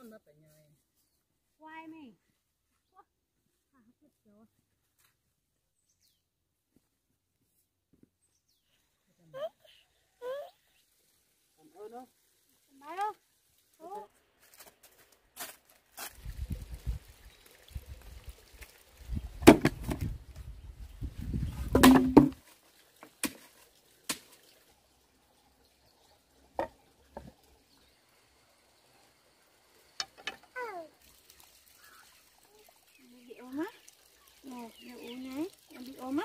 on up in your way. Why me? Ada unya, ambil oma.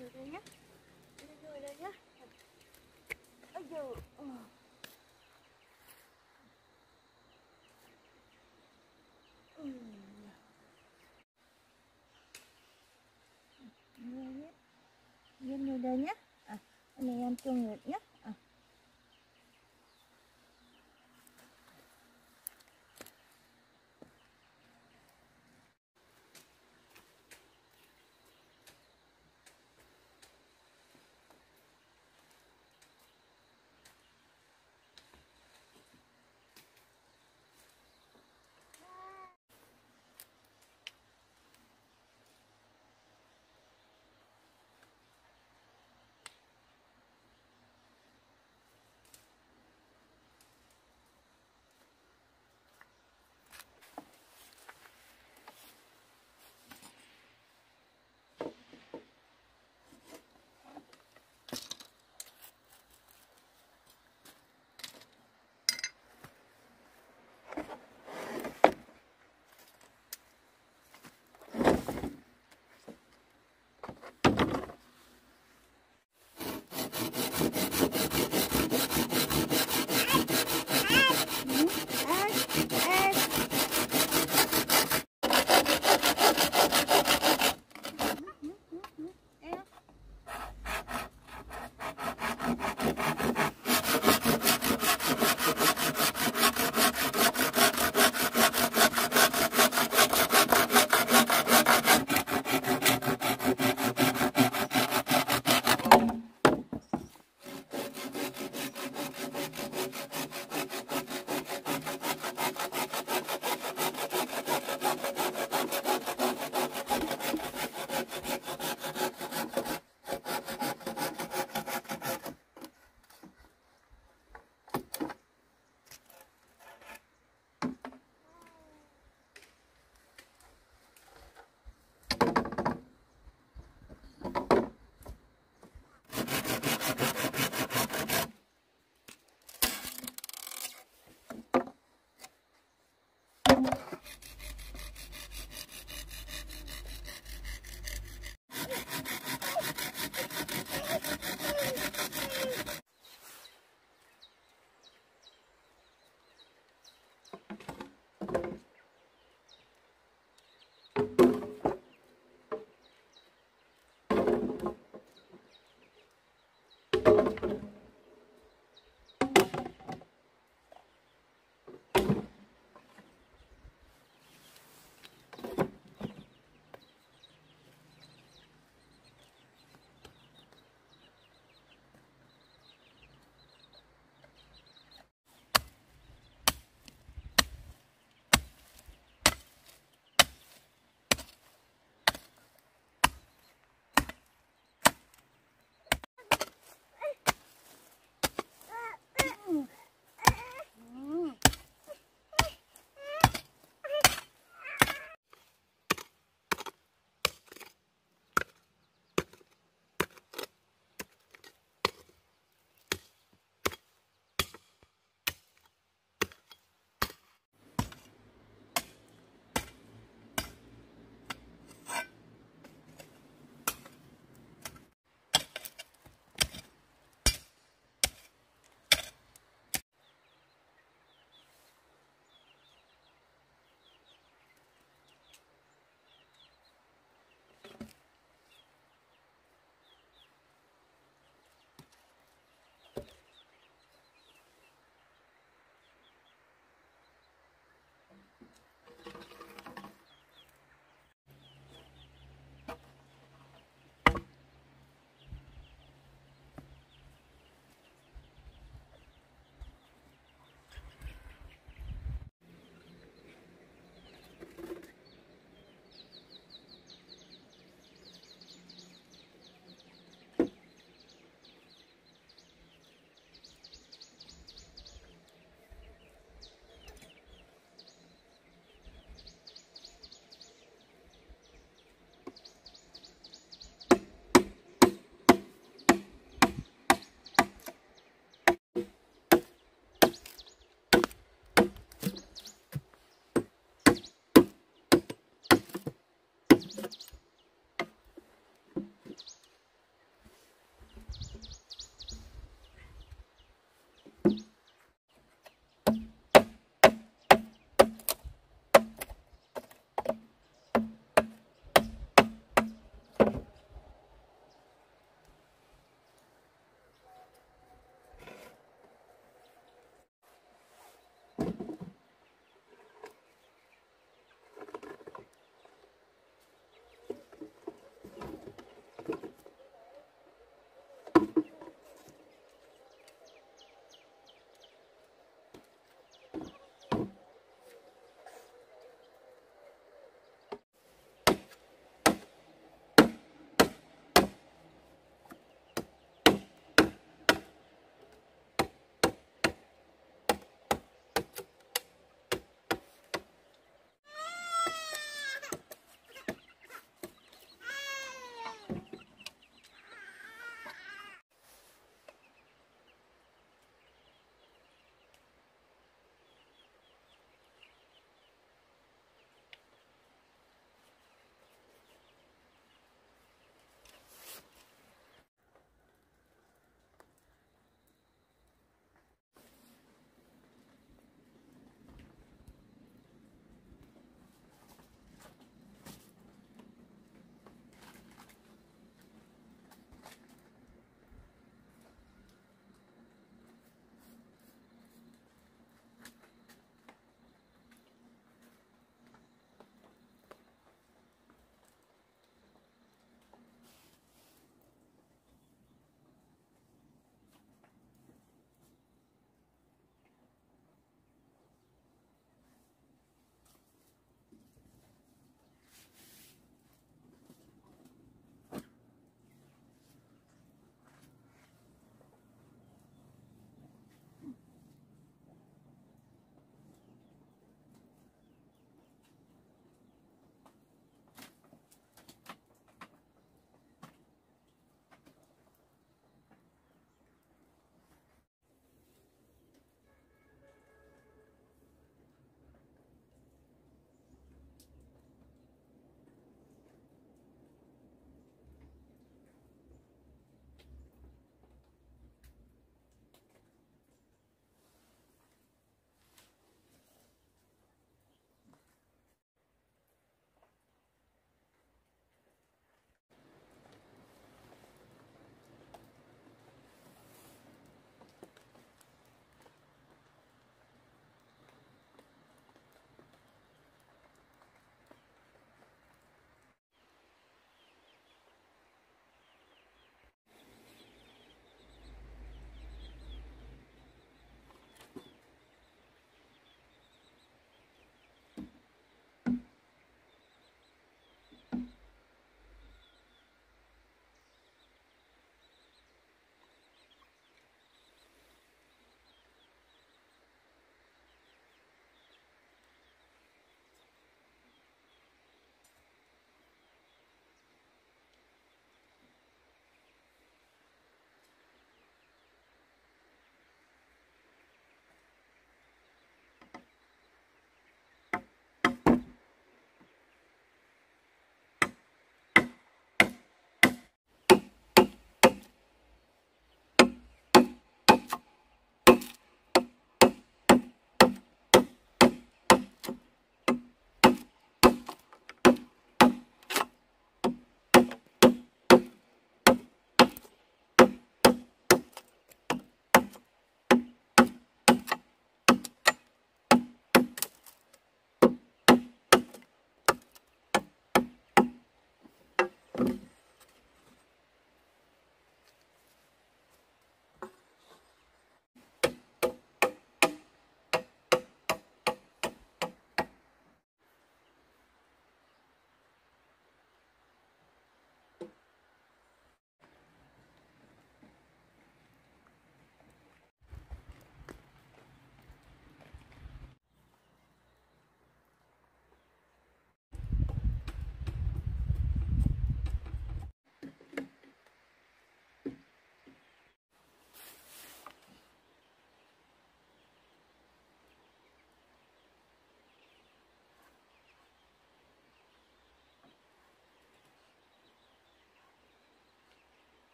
Vô đây nhá. Vô đây nhá giờ dồi. Ờ. Nhé. Vô vô đây nhé. À, anh này em chung được nhé.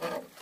hands.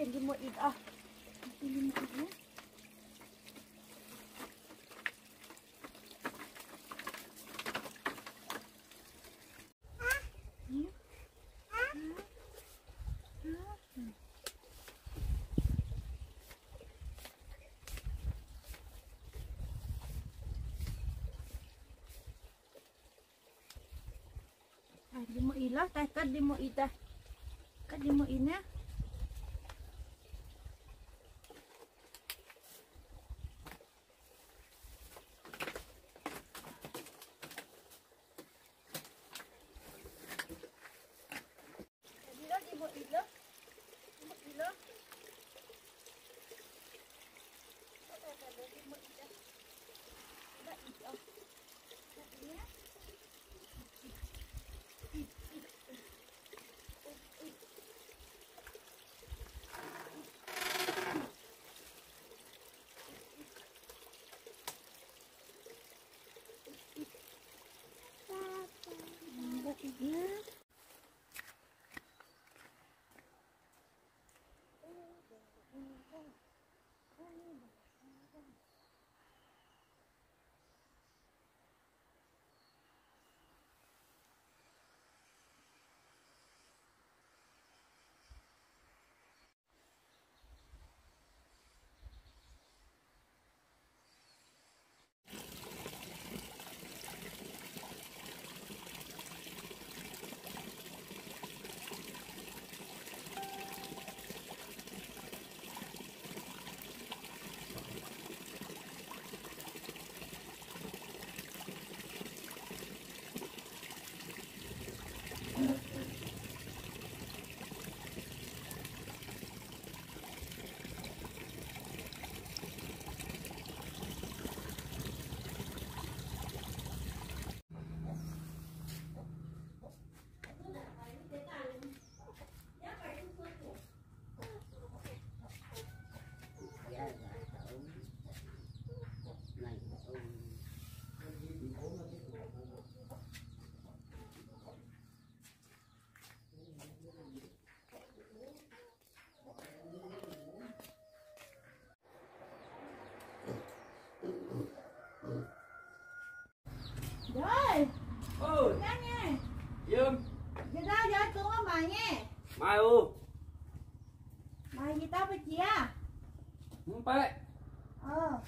เปลี่ยนรีโมทอีกอ่ะเปลี่ยนรีโมทอีกนะอ่ะรีโมทอีกแล้วแต่กัดรีโมทอีกแต่กัดรีโมทอีกนะ Yeah. Nghe mai u bài gì tao phải chia không phải. Ờ.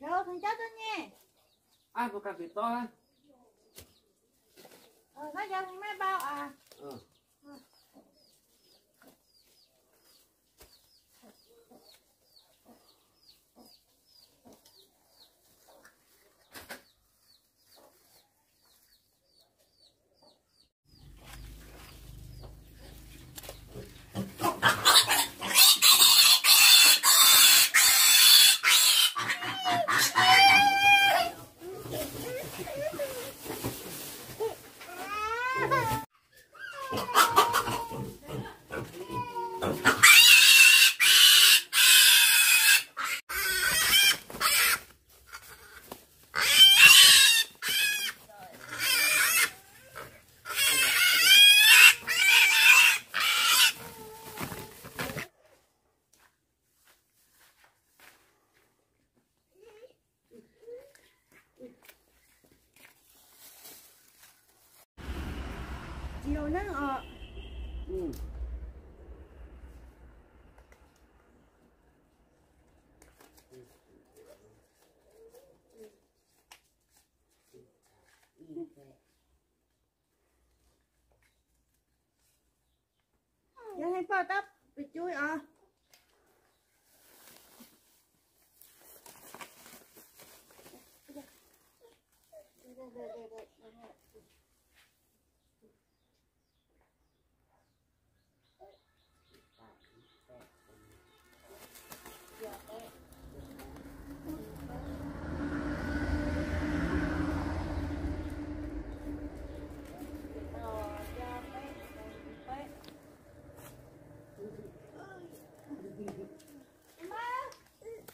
Rồi thằng cháu tôi nghe ai có cà phê to á ờ nó cho thằng mấy bao à ờ chiều nó ờ ừ cho hay tấp bị chui à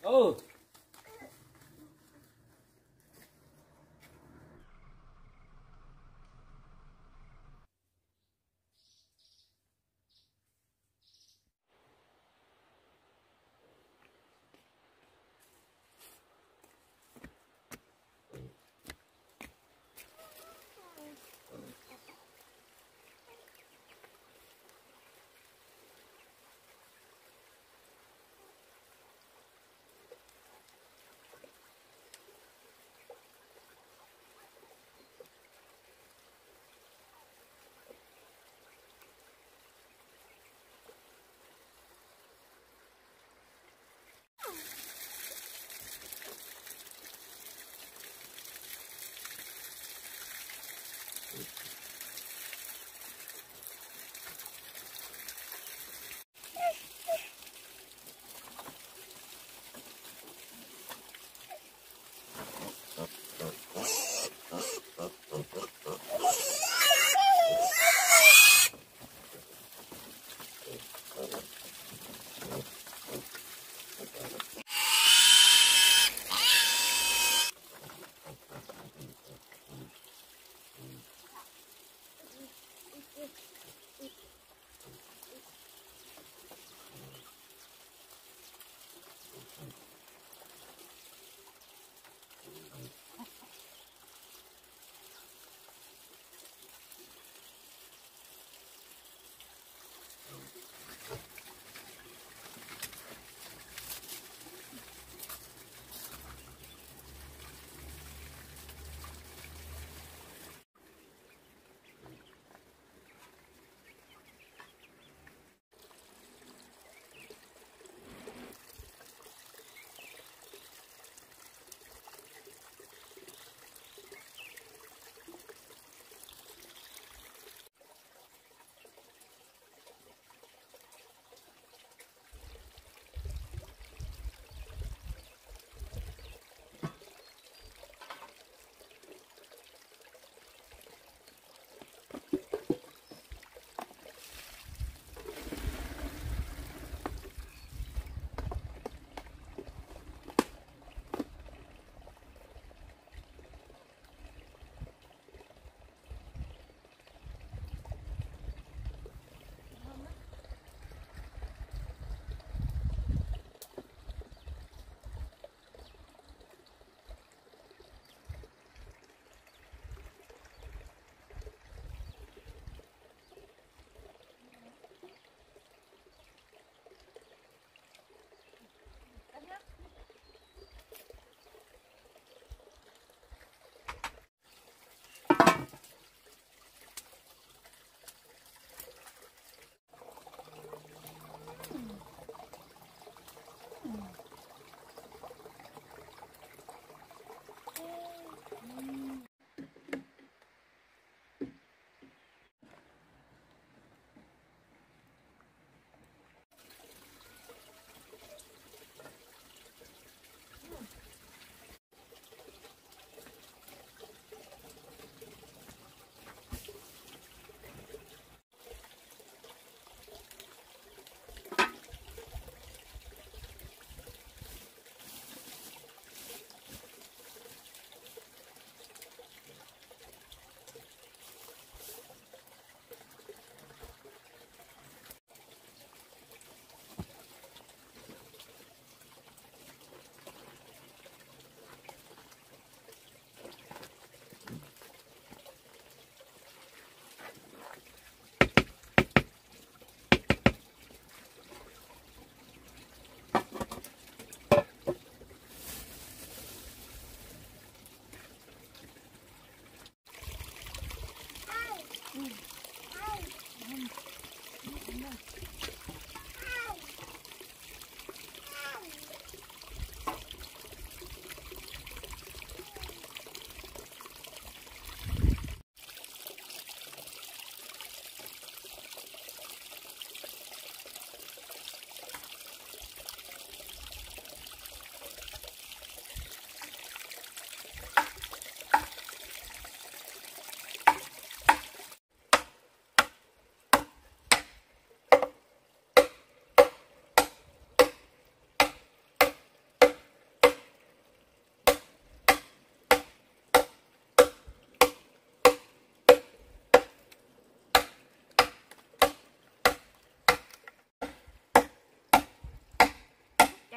ừ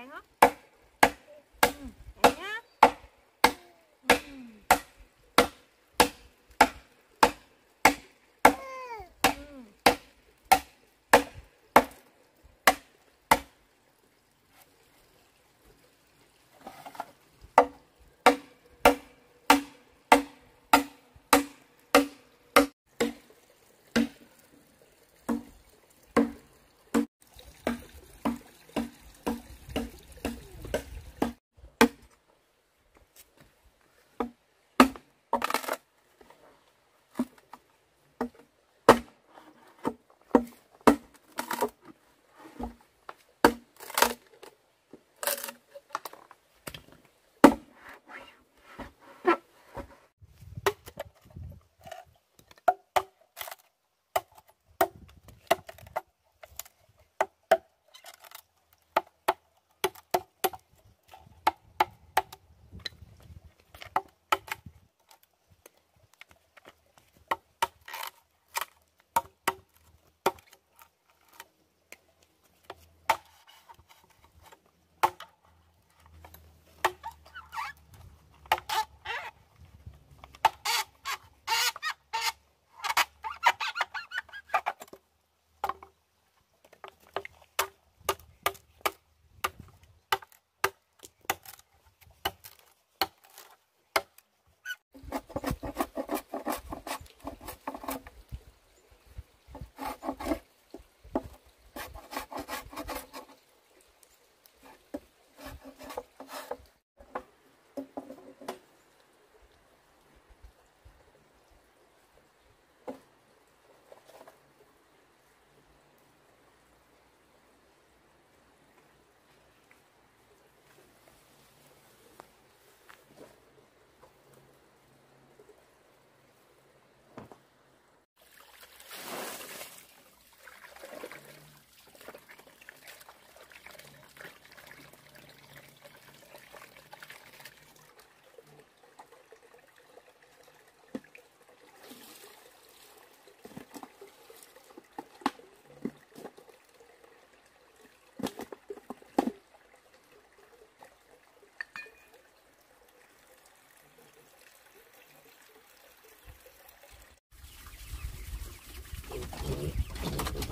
cạn hết ừ, vậy nhá.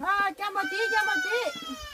Rồi, cho một tí, cho một tí.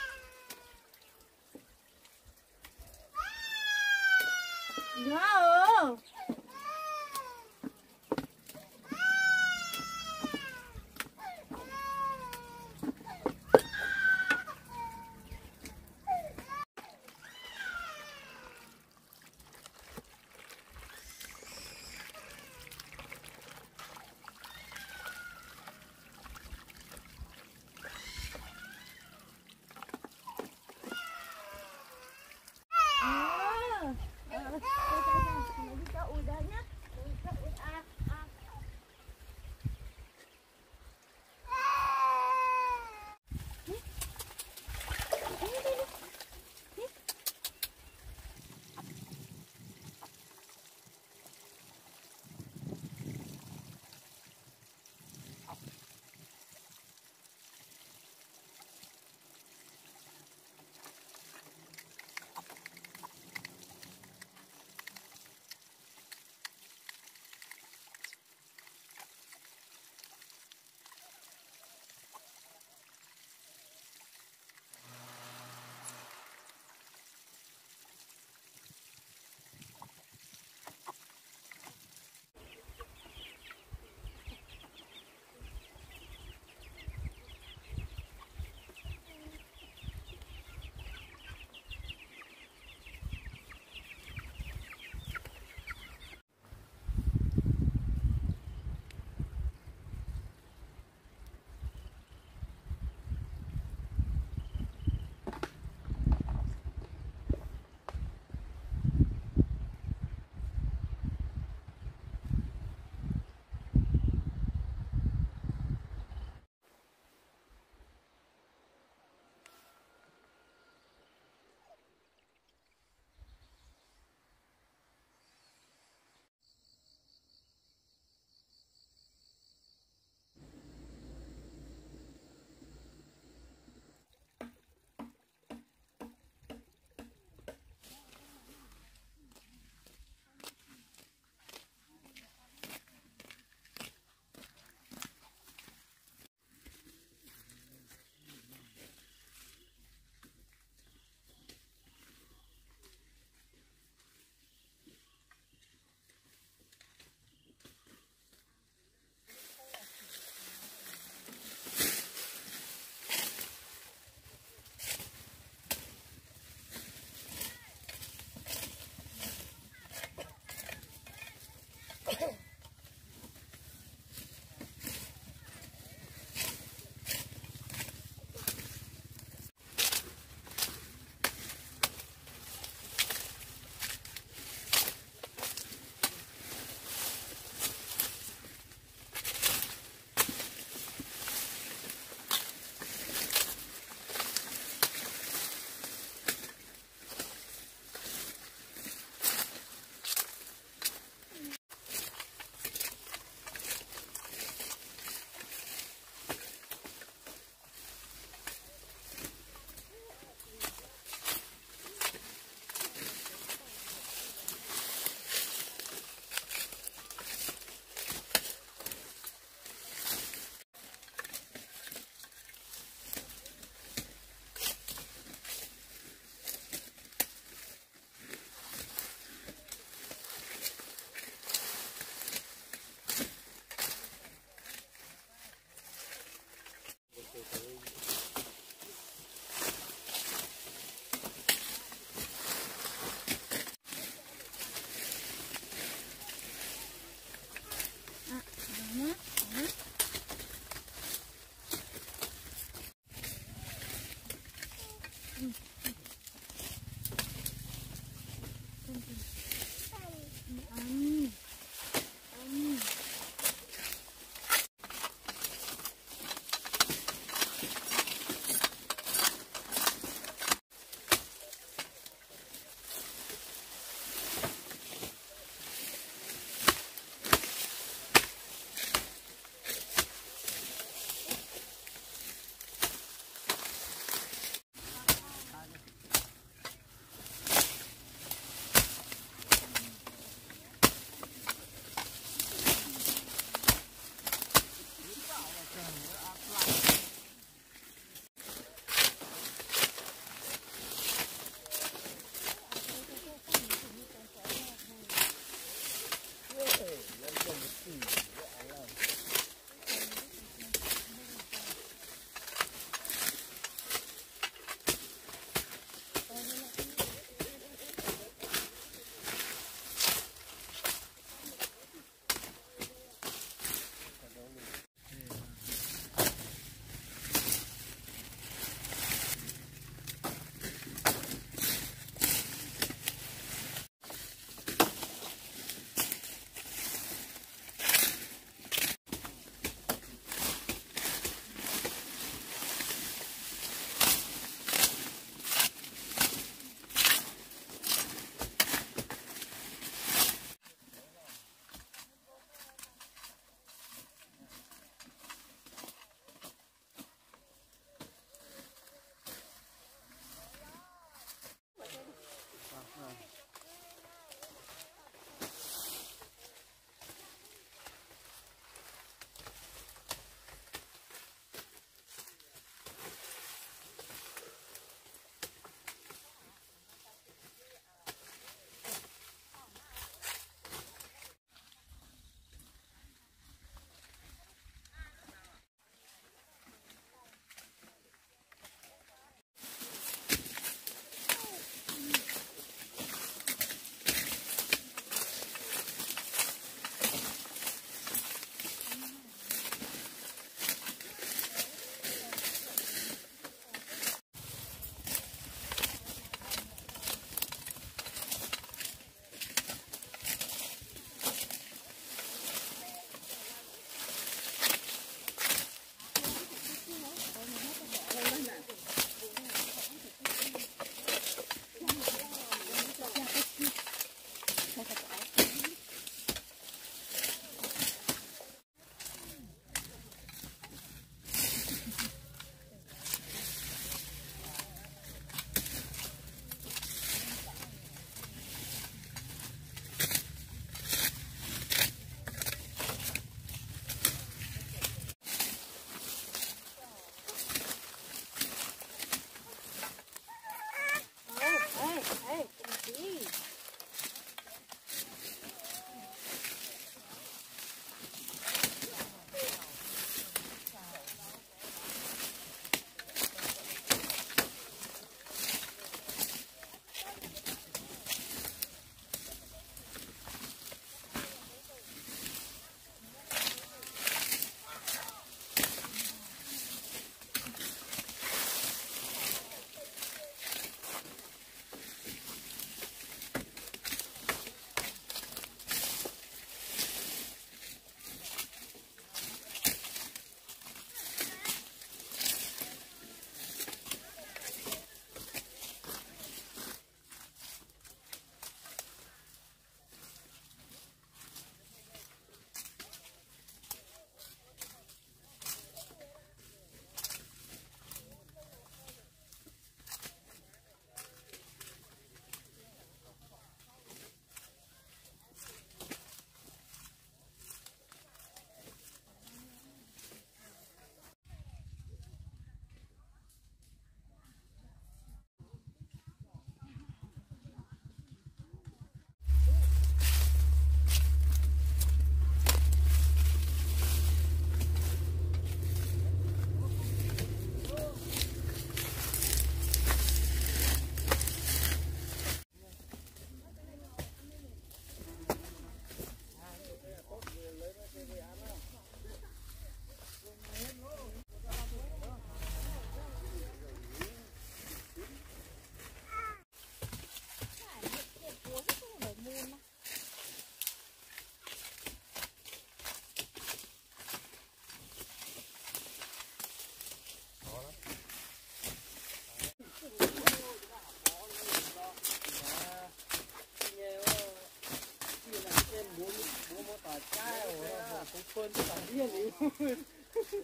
คนที่ต่างเรียนอยู่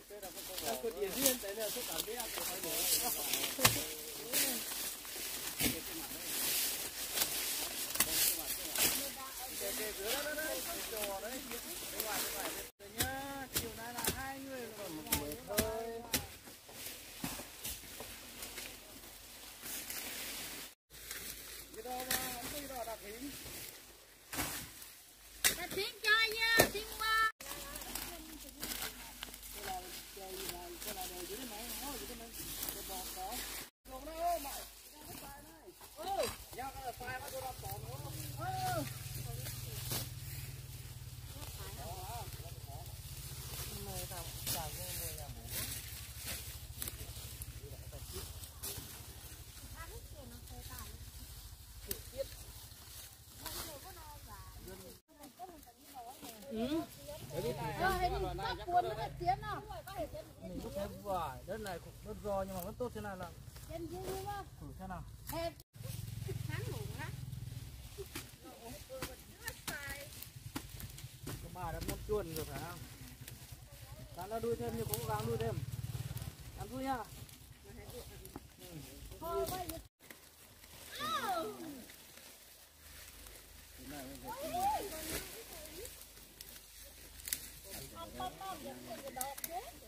แต่คนเดียวเรียนแต่เนี่ยทุกต่างเรียนตัวไหน ta Ừ. Mình lúc cái vải đất này cũng rất do nhưng mà vẫn tốt thế này là thử thế nào. Cái bà đã muốn chuồn rồi phải không? Bạn đã đuôi thêm nhưng cũng gắng đuôi thêm. Ăn vui nha. Thôi bây 아빠 먹고 나왔고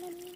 Mama.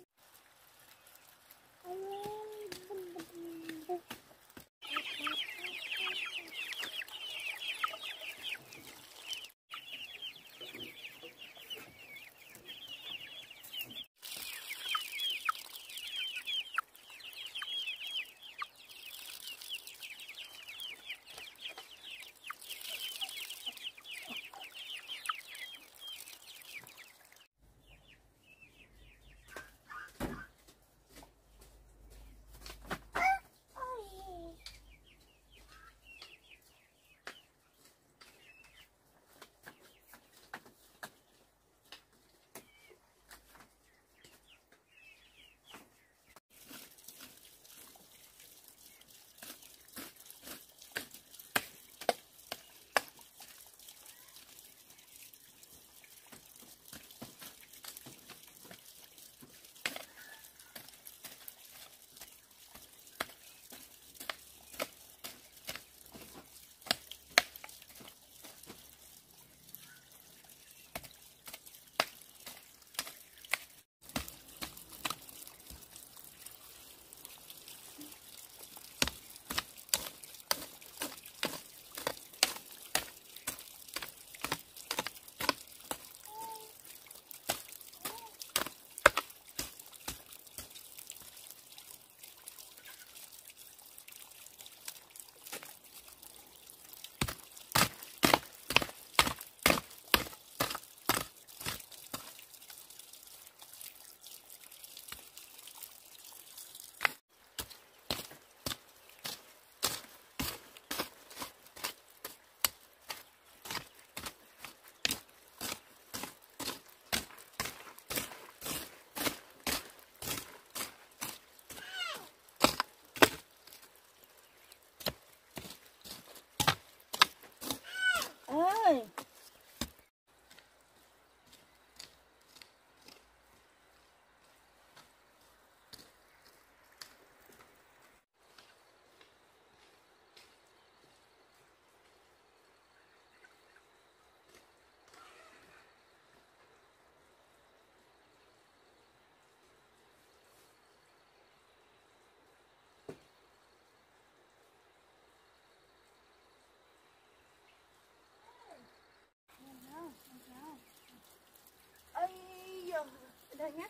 đây nhá.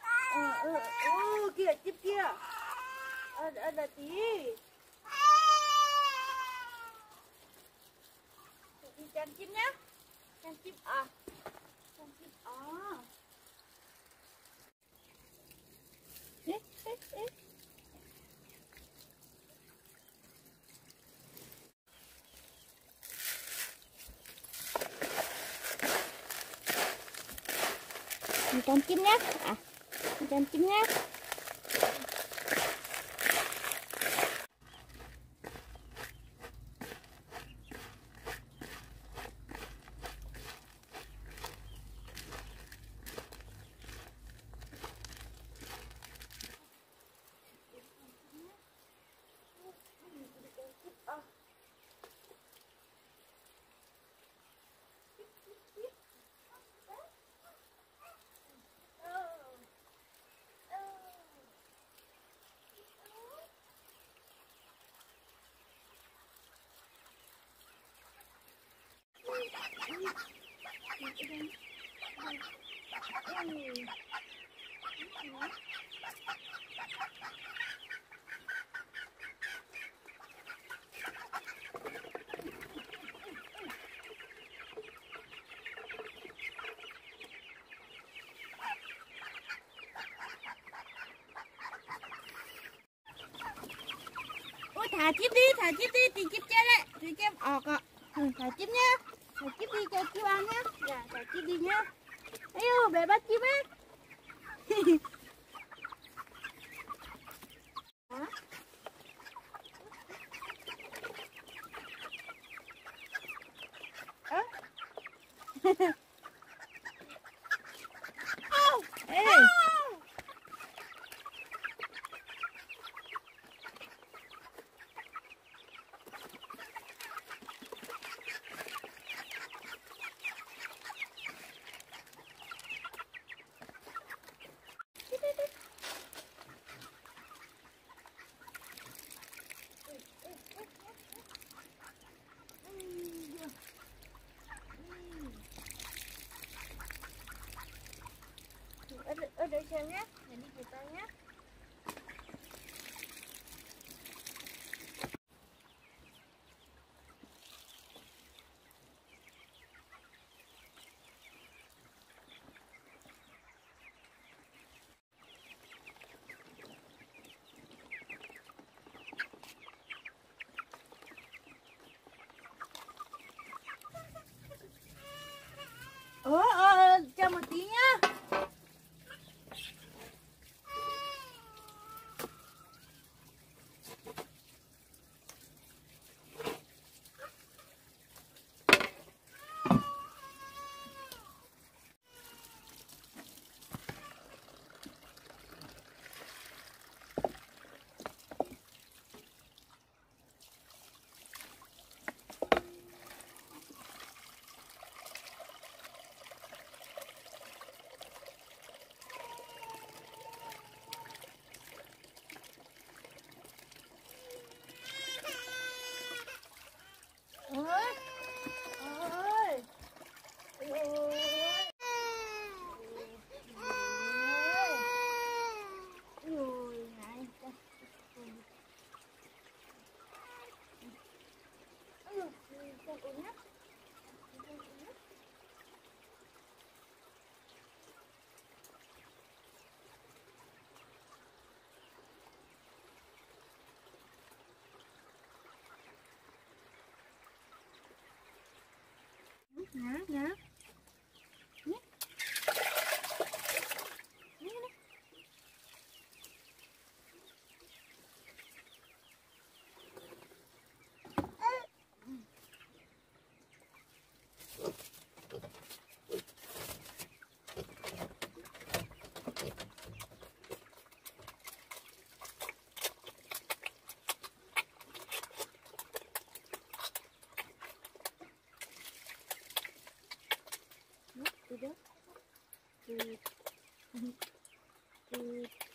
Ờ ừ, ừ, ừ, kìa chip kia. Ờ à, là tí. Đi chăn chim nhá. Chăn chim. À. 190 nhé à, 190 nhé thả chip đi, thả chip đi, thì chip chết đấy, thì chip ờ, ọt ạ. Ừ, thả chip nhá, một chip đi cho chú ăn nhé Dạ, thả chip đi nhá. Ê bé bắt chip ấy. uống nhá. Nhá. Şurada. Evet. Evet.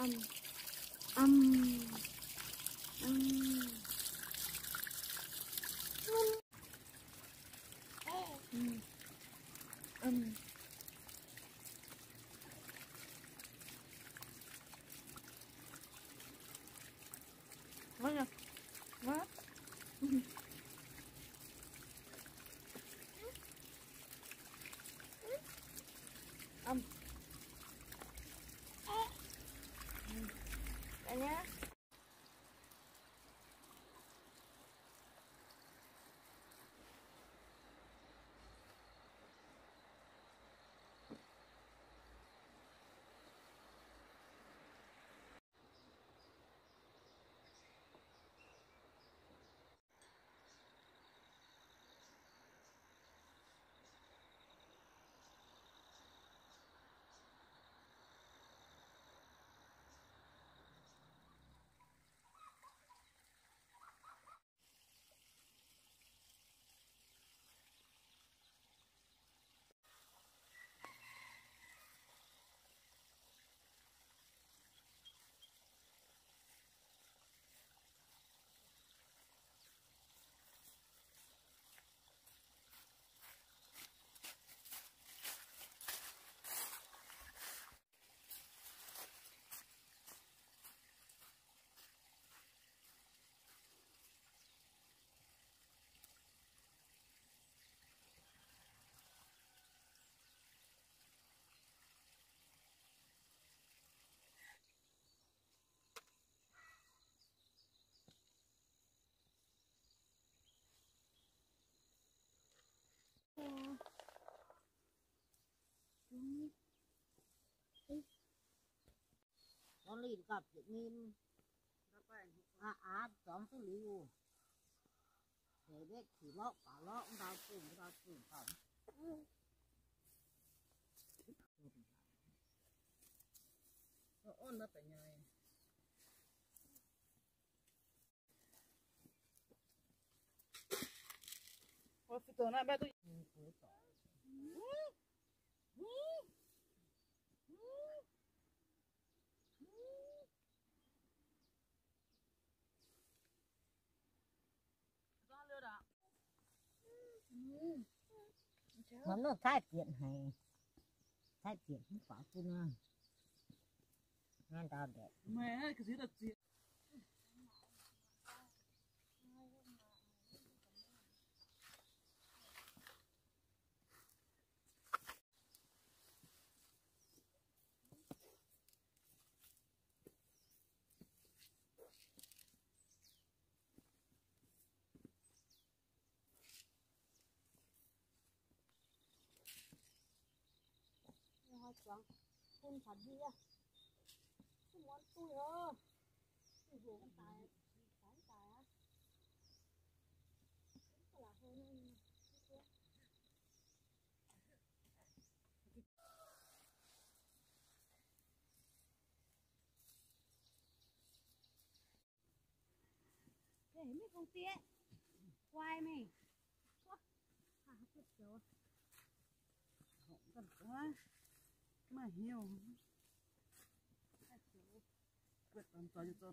um, um. Nó gặp chị nghiêm à à chóng xử lý u để biết chỉ lọ cả lọ cũng đau cùng đau cùng phòng nó ôn nó phải nhai Ôi, nó nó thay tiền hay, thay tiền không phải tiền nghe tao đẹp mẹ cái gì là gì? Phun thật đi á không muốn tôi ơ tôi con tài tài tài á là hơn để mấy con tía quay mày. Ủa, à chết rồi. Cần quá mà hiểu quyết tâm cho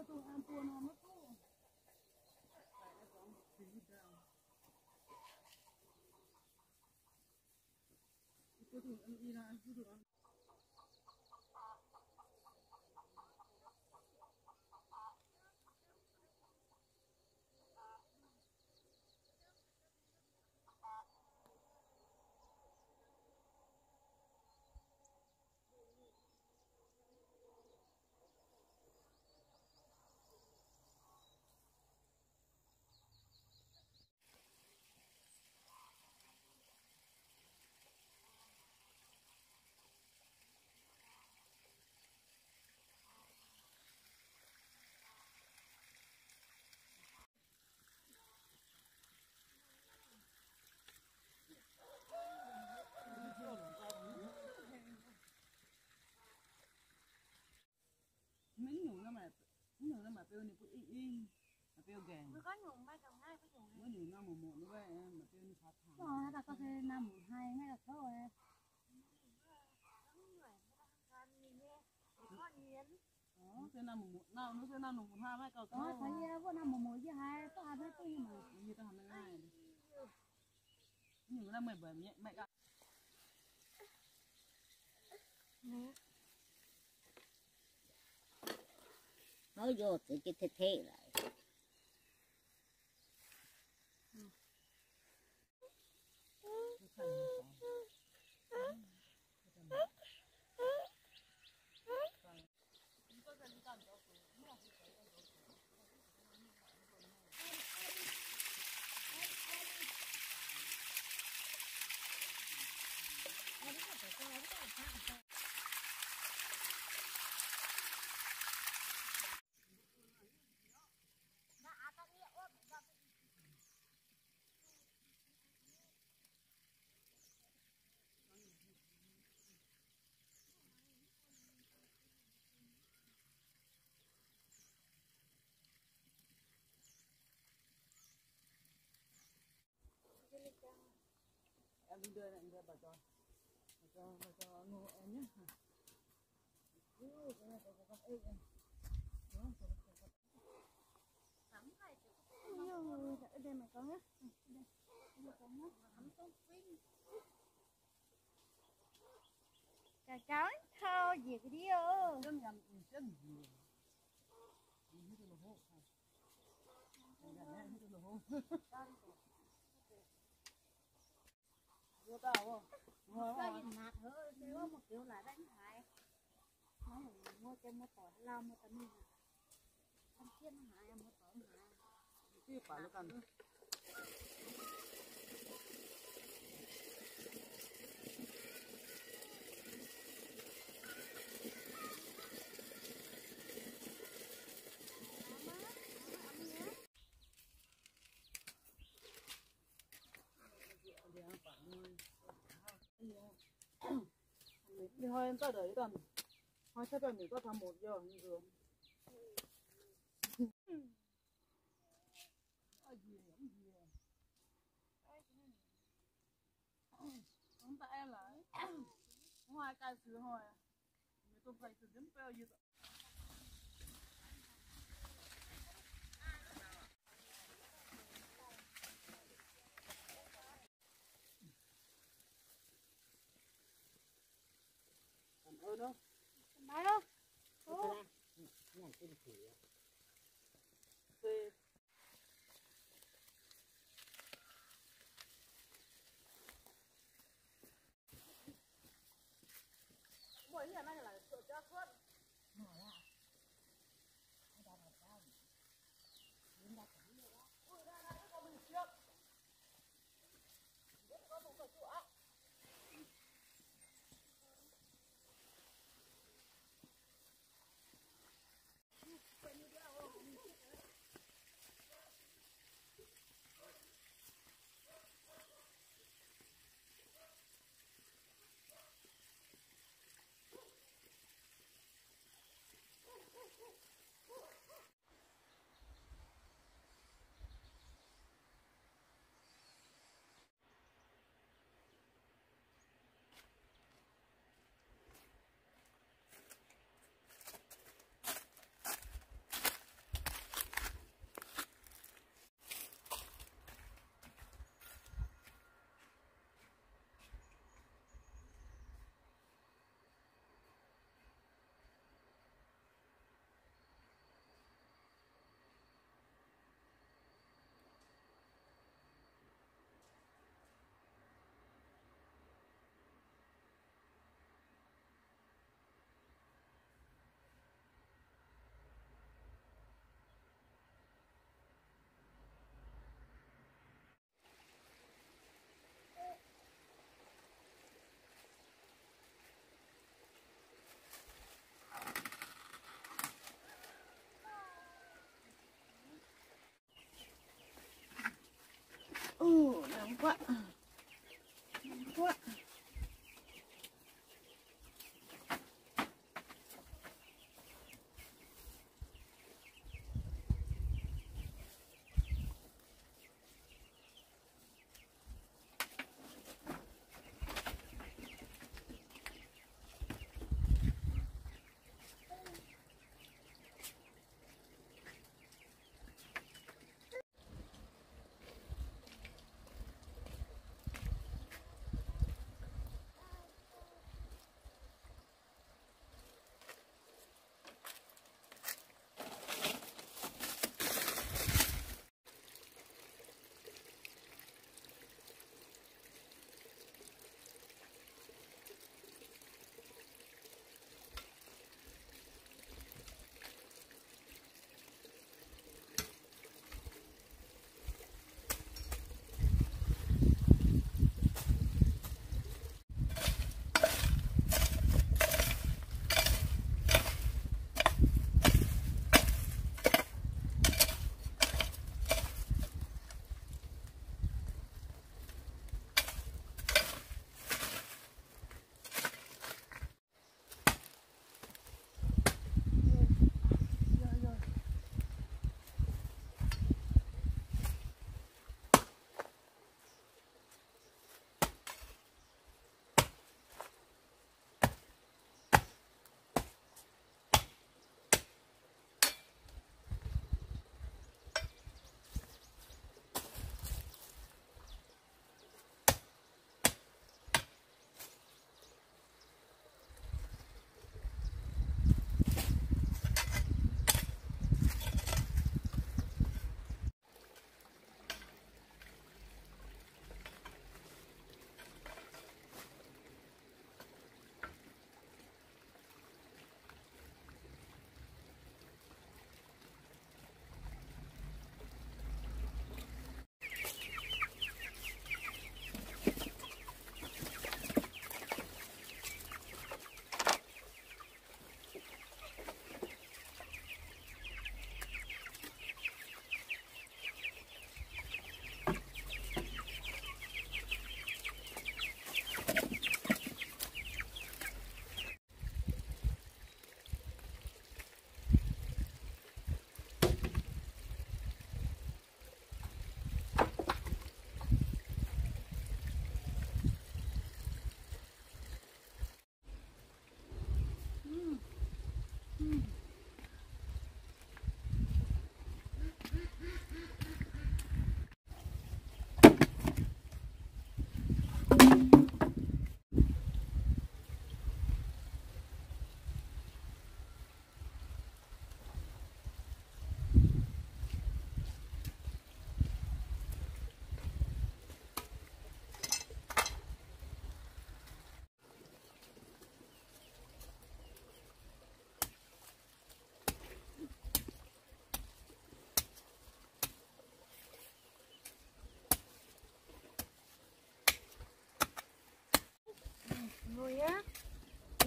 cho tự Mấy nhủ nó mà nhủ nó mà tiêu này cũng y y mà tiêu gà mới có nhung ba chồng hai cái nhung mới nhủ nó một một nó vậy mà tiêu nó phạt thẳng rồi ta có thể năm một hai ngay là thôi đó thế năm một một nào nó năm một một hai mấy cầu có câu thấy vô năm một một với hai có hai mấy cái mà. Như tao làm ngay nhủ nó mười bảy nhẹ mẹ cả nói vô thì cái thế thế lại em đi đưa này đưa bà cho bà cho bà cho ngô em nhé. Đây mày có nhá đây đây có nhá cà cháu thao gì cái đi ơ chân nhầm chân gì? Hết rồi hô hết rồi hô vô tao không gì nạt thôi nếu một kiểu là đánh hại. Nó mua cho mua tỏi lao mua tấm không hại, mua tỏi hại cái phải nó cần đi thôi em ta đợi tầm thôi chắc là mình có thăm một giờ như rồi Ôi, gì lắm gì à. Không tại em là ngoài cái sự hồi à. mình tôi phải từ đến bao giờ cảm ơn đó Bye đâu nhàn tin thủy Thì Mỗi nhà này là sửa cho quá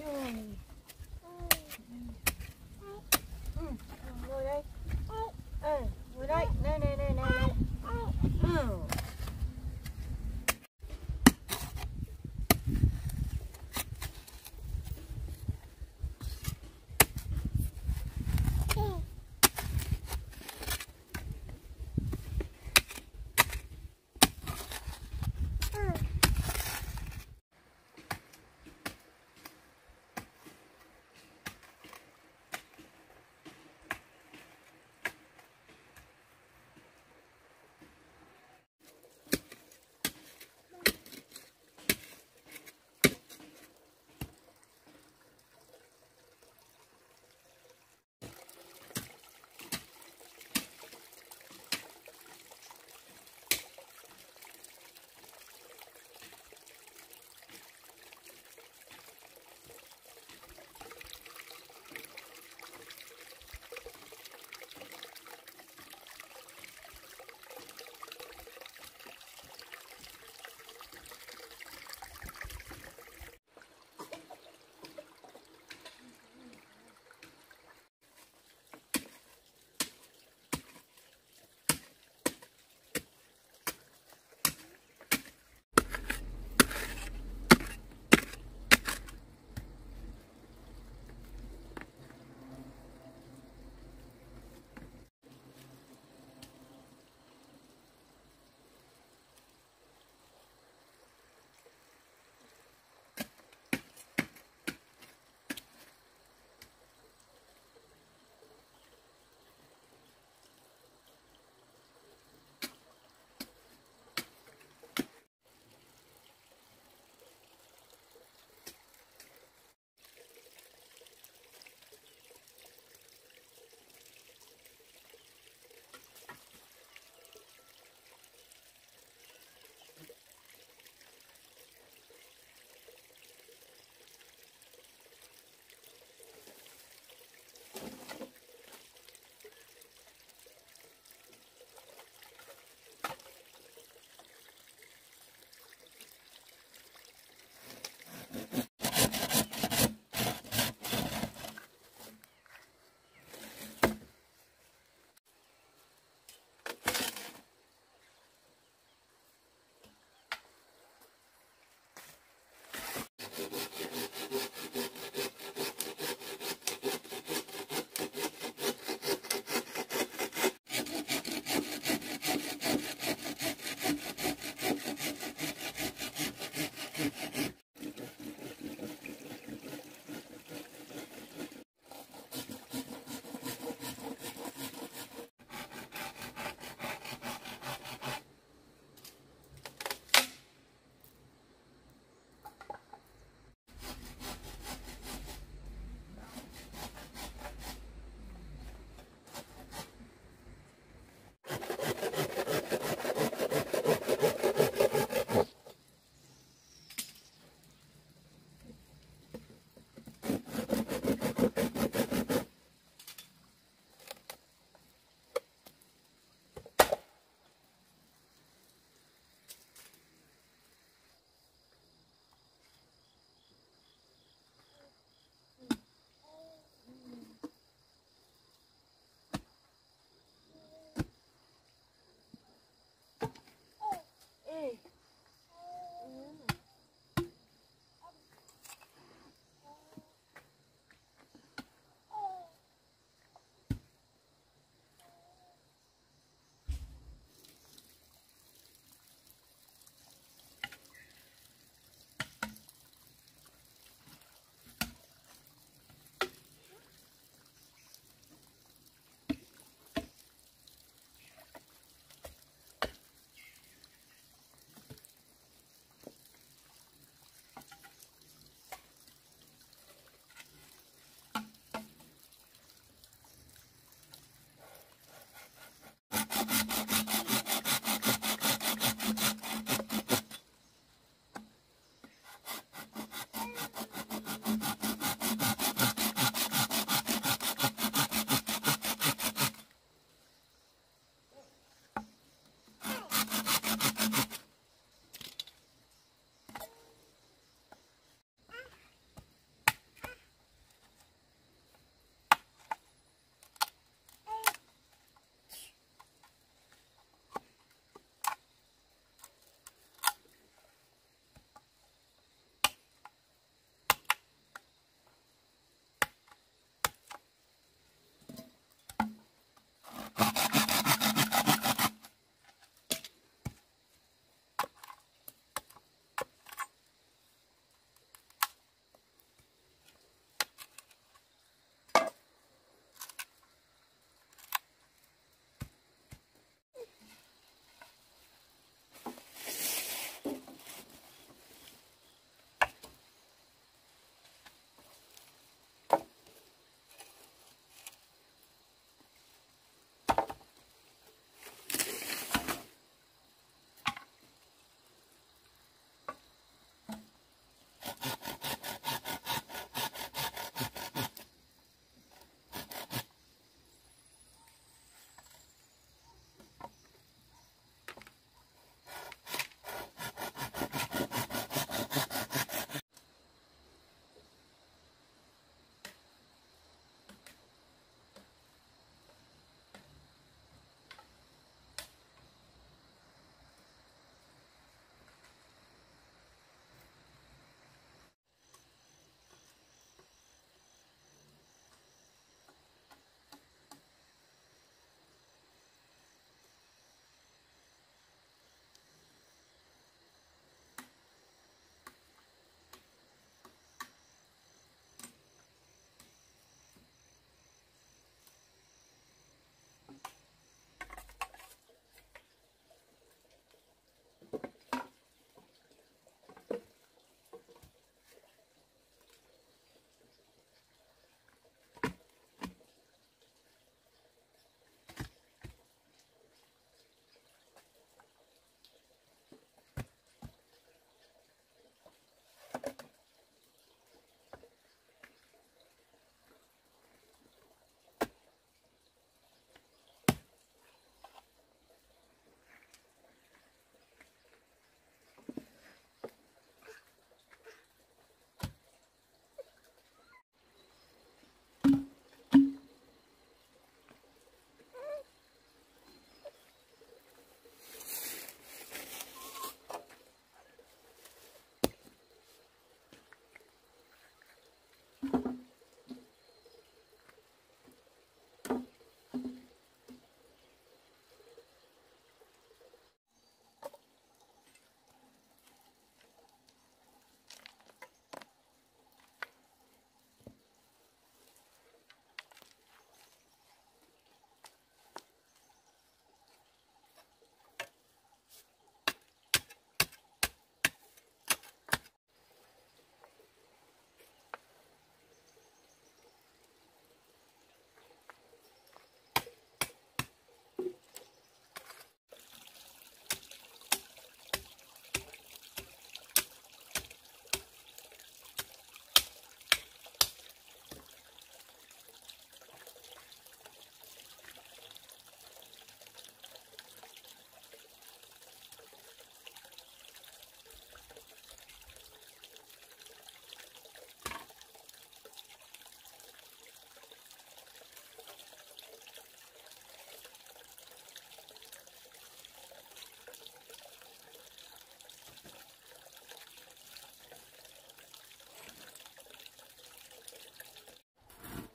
Ừ, ừ, ừ, ừ, ừ, rồi đây Hey.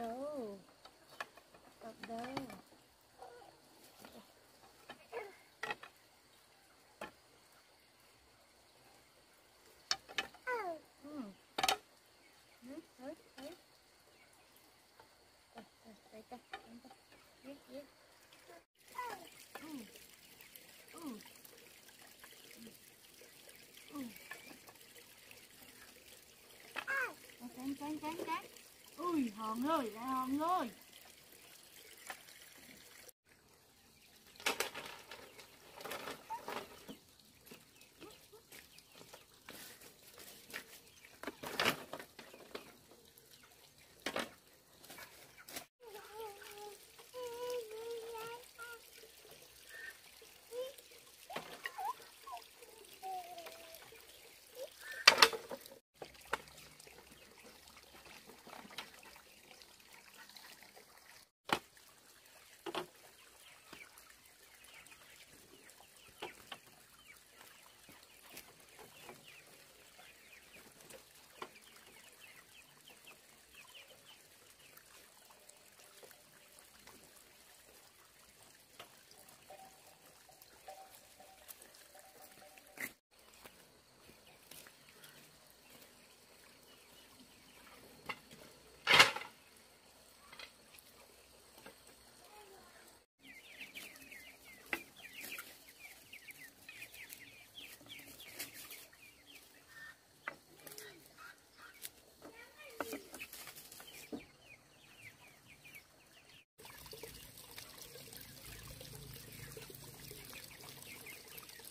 đâu Tập đâu Cánh cánh cánh cánh ơi hòn ơi lại hòn ơi.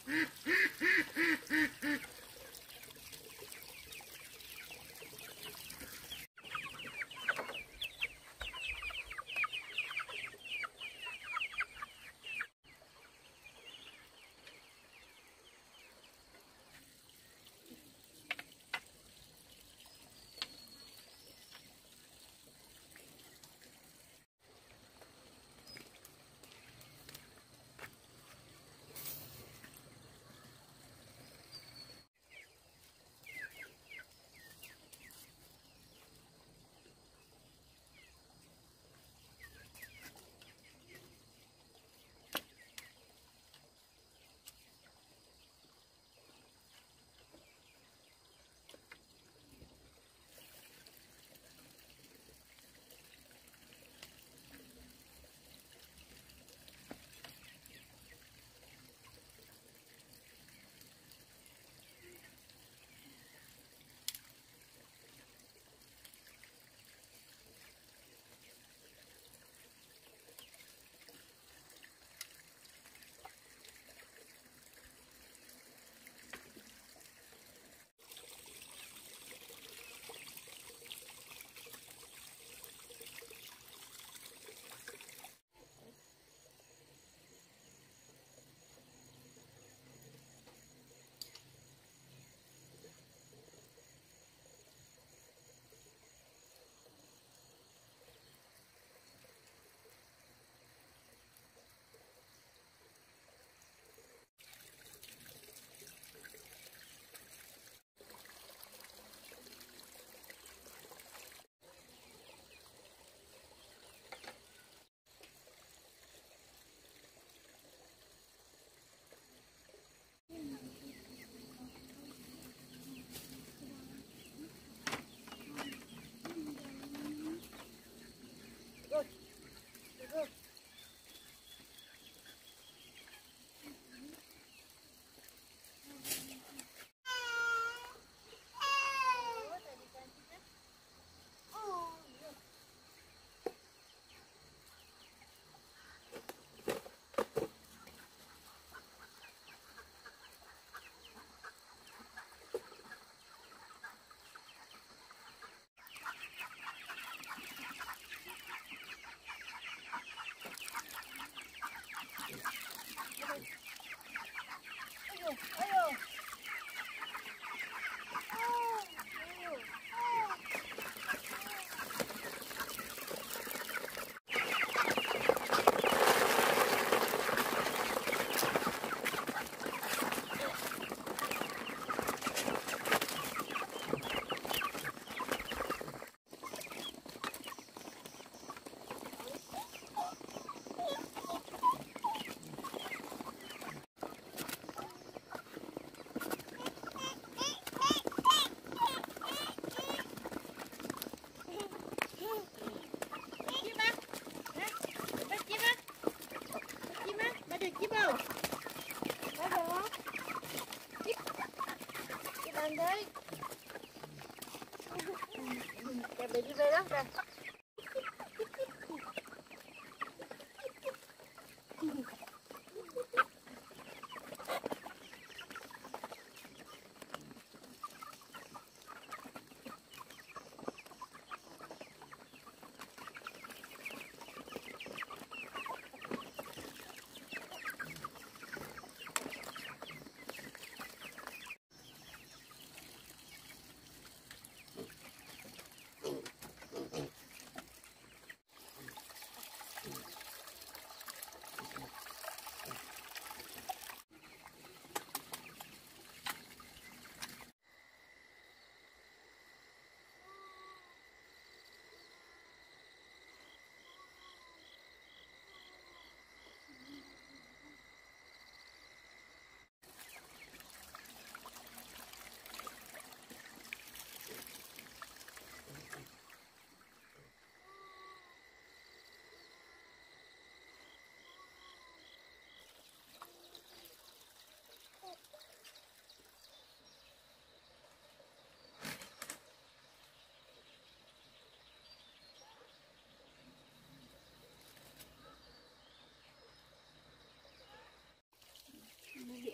Ha ha ha ha!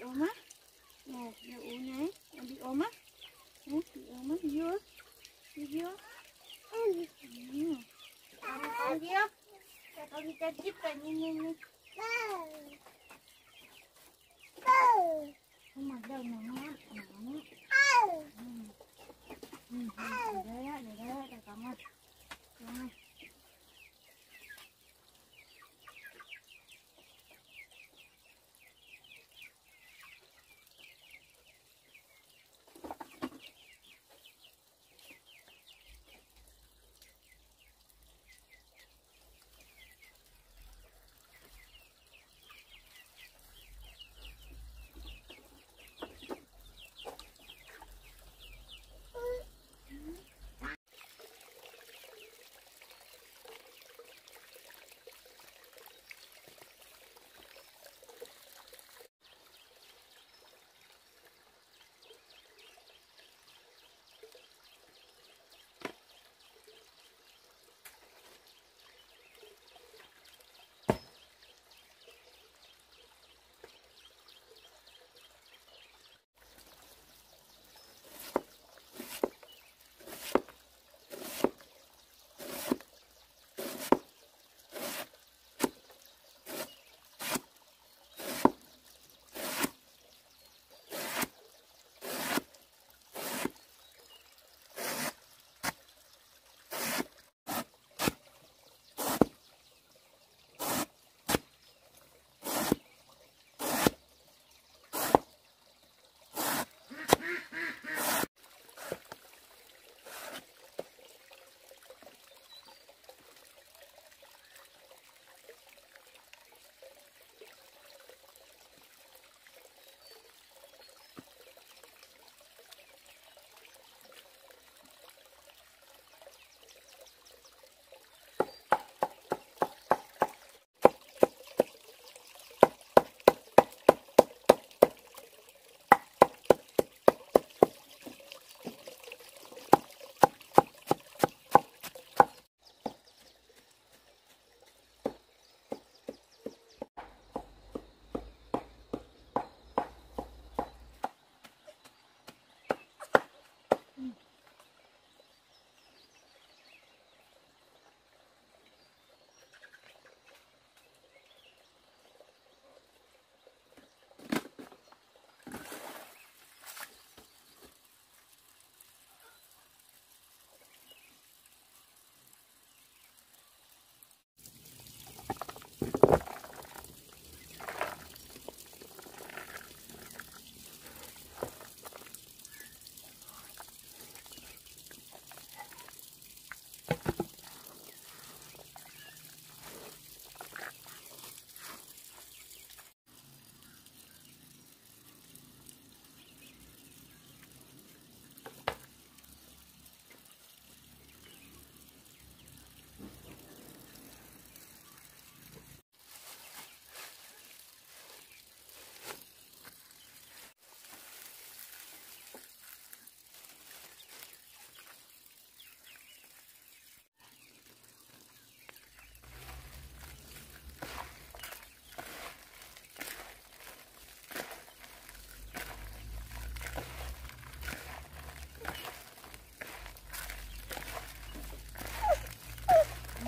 oma. No, no une. And the oma. No, the oma. Your. Your. Oh, your. Your. Your. Your. Your. Your. Your. Your. Your.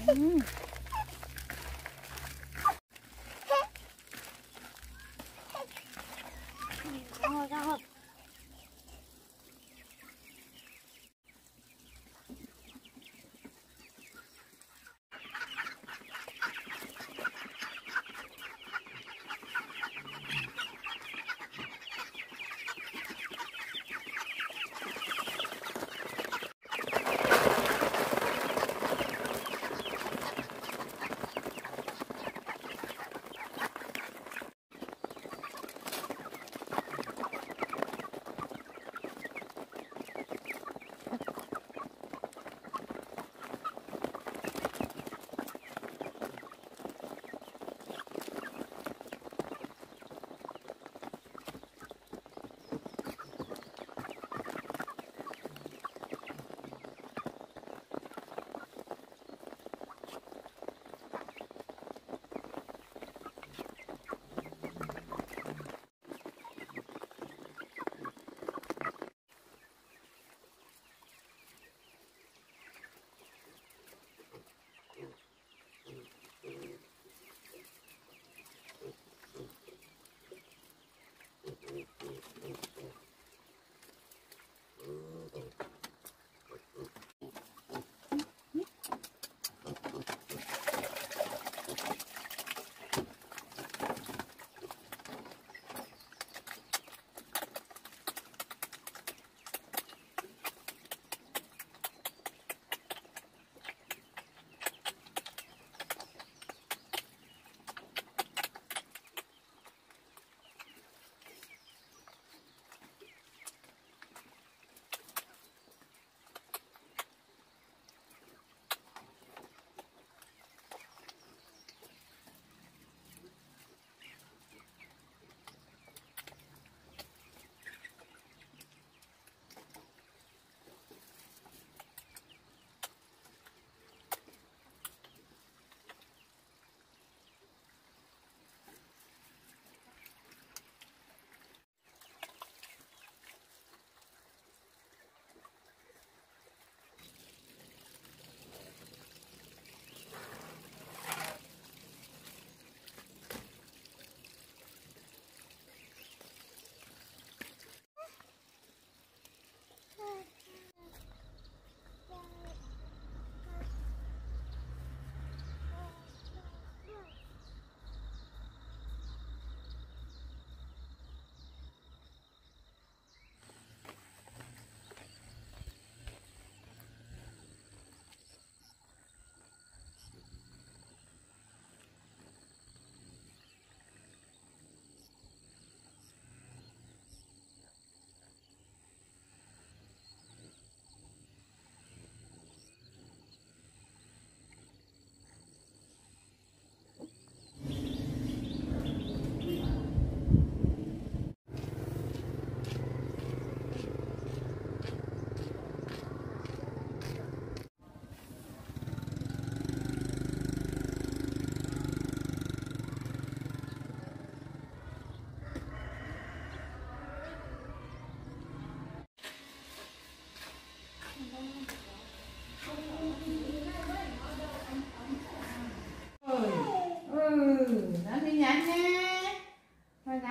Rồi,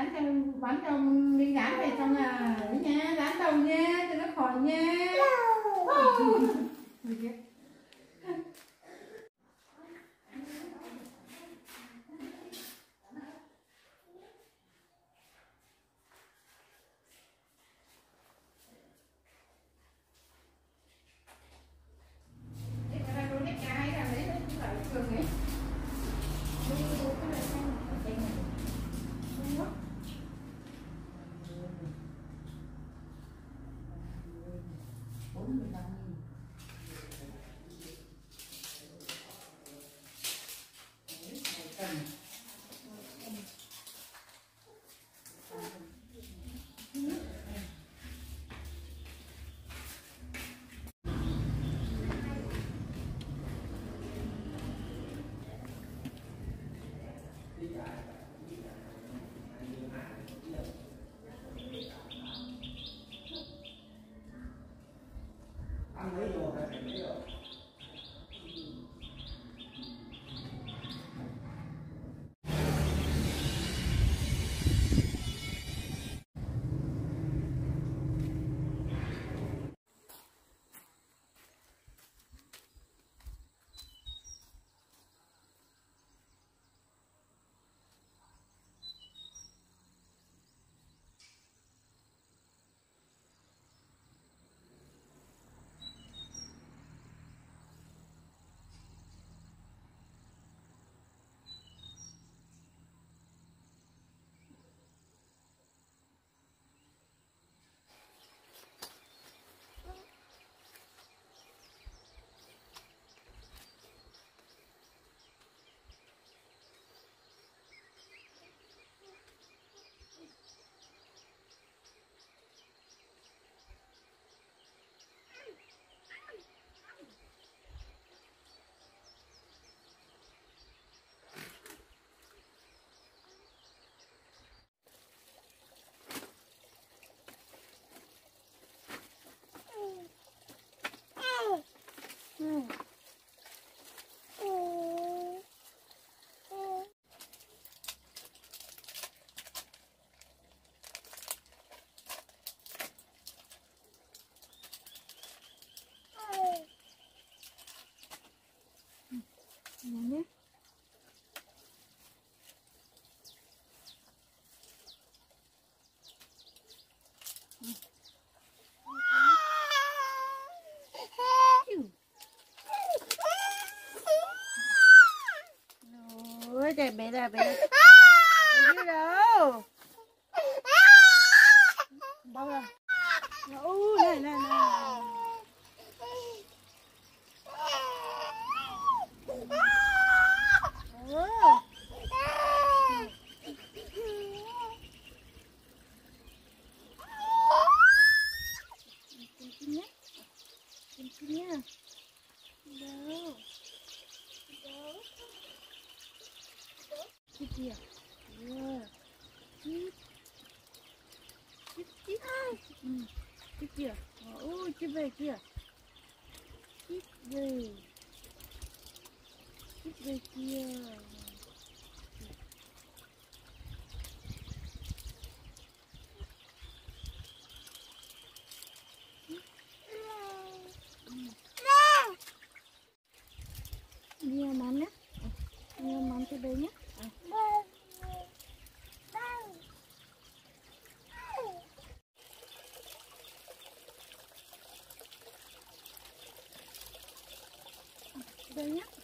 dán theo bán trong đi gán về xong là nha gán đầu nha cho nó khỏi nha. 没了没了 没了 Да нет?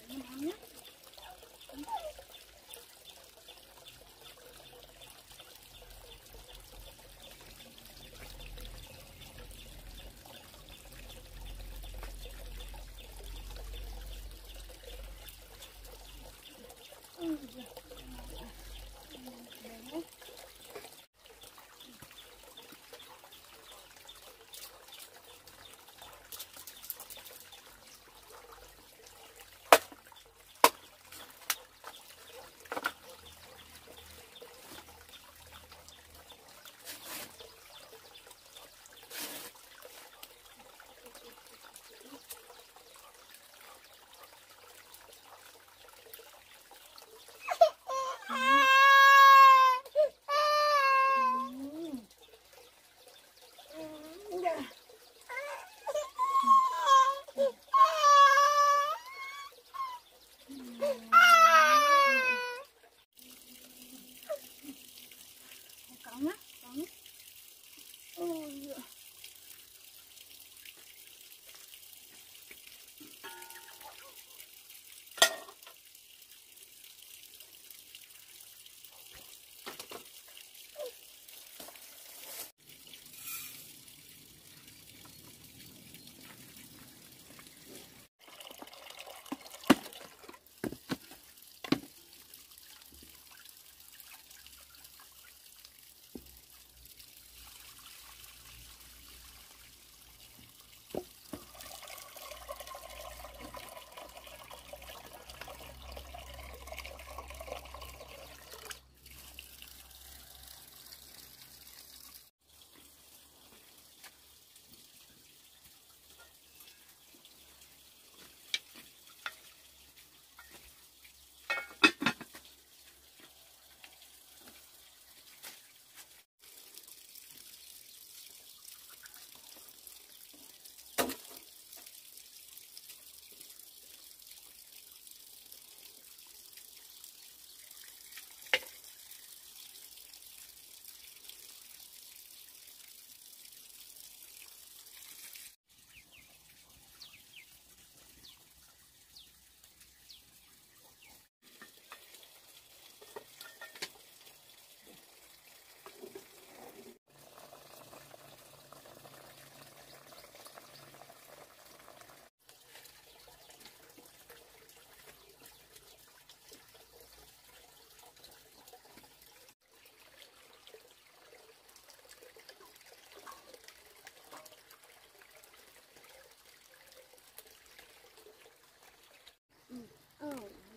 哦，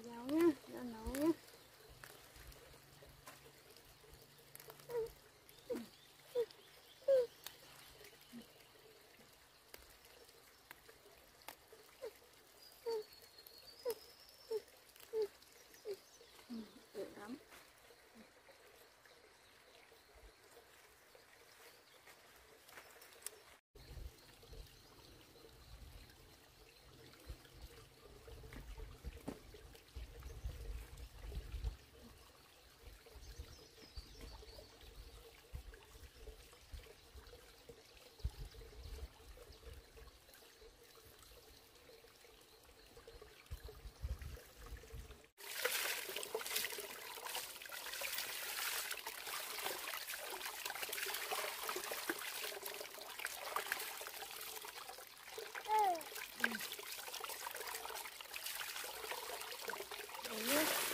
凉啊！here.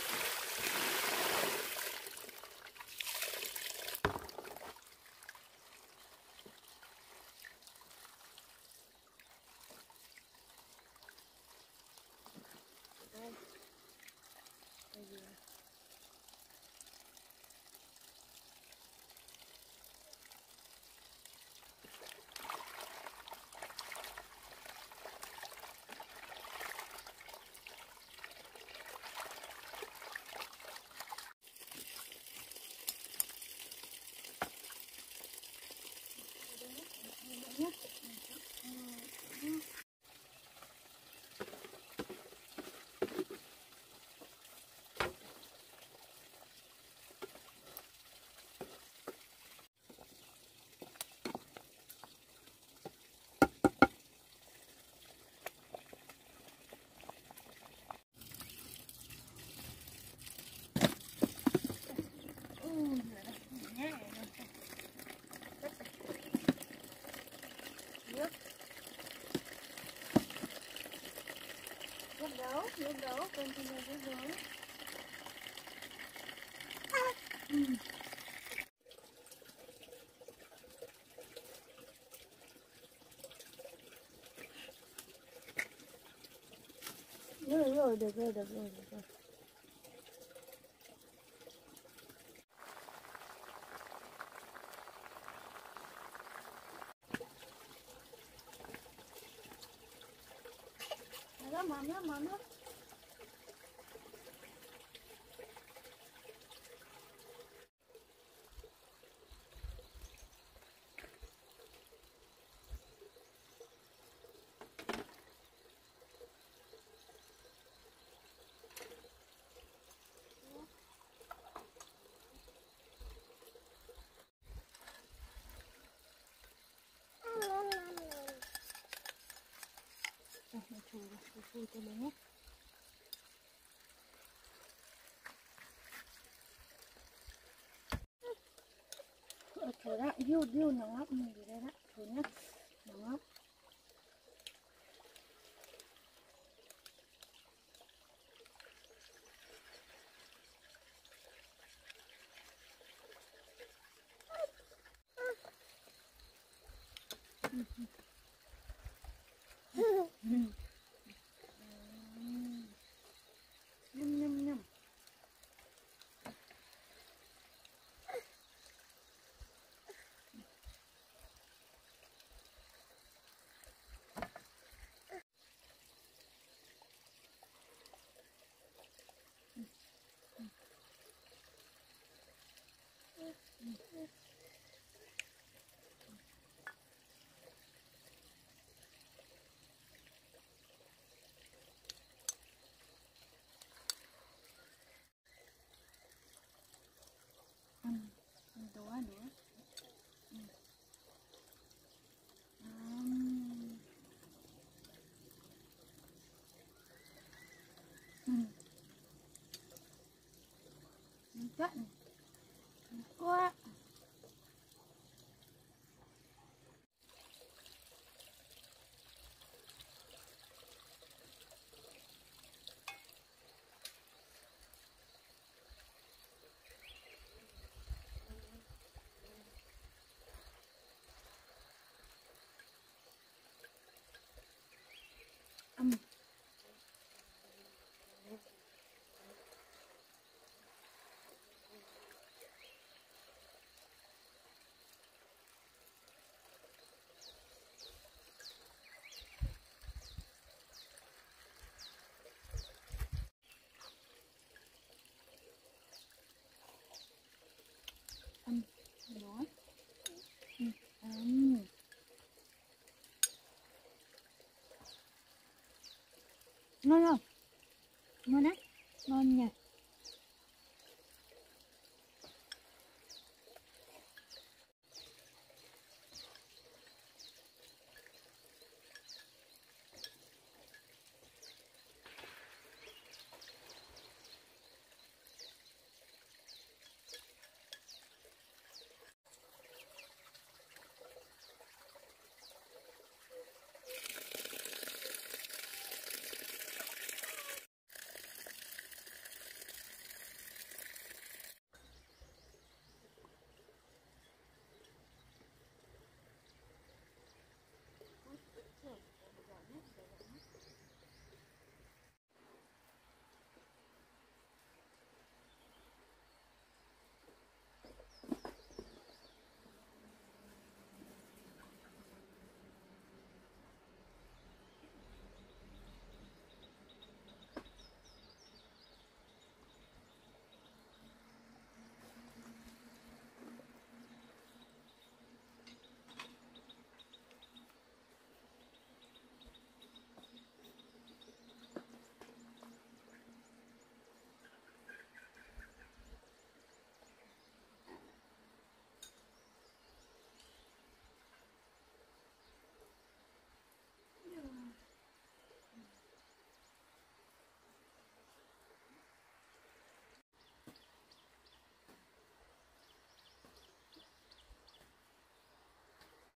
Giúp đỡ, con xin giúp đỡ. Rồi rồi, được rồi, được rồi, được rồi. Đó, mắm đó, mắm đó. Đây, rồi, cho nó nhé. Ờ, Trời đó, view, view nó ngóc mình đây đó, thôi nhá, nó Mm-hmm. Давай.